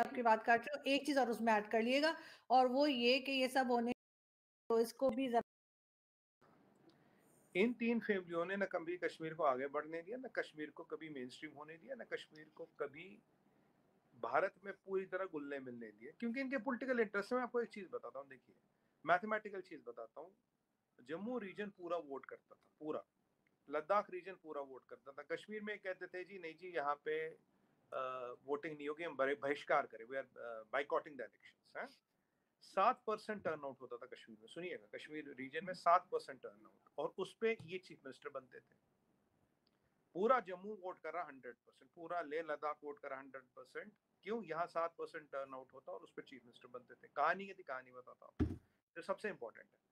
आपकी बात काट रहे हो, एक चीज़ और उसमें ऐड कर लिएगा और वो ये कि ये सब होने तो इसको भी इन तीन फैमिलियों ने न कभी कश्मीर को आगे बढ़ने दिया, न कश्मीर को कभी मेन स्ट्रीम होने दिया, न कश्मीर को कभी भारत में पूरी तरह गुलने मिलने दिए। क्योंकि इनके पॉलिटिकल इंटरेस्ट में आपको एक चीज़ बताता हूँ, देखिए मैथमेटिकल चीज़ बताता हूँ। जम्मू रीजन पूरा वोट करता था, पूरा। लद्दाख रीजन पूरा वोट करता था। कश्मीर में कहते थे, जी नहीं जी, यहाँ पे वोटिंग नहीं होगी, हम बहिष्कार करें। We are boycotting the election सात परसेंट टर्न आउट होता था कश्मीर में। सुनिएगा, कश्मीर रीजन में सात परसेंट टर्न आउट और उस पर ये चीफ मिनिस्टर बनते थे। पूरा जम्मू वोट करा हंड्रेड परसेंट पूरा ले लद्दाख वोट करा हंड्रेड परसेंट क्यों? यहाँ सात परसेंट टर्न आउट होता और उस पर चीफ मिनिस्टर बनते थे। कहानी की कहानी बताता हूँ। जो सबसे इंपॉर्टेंट है।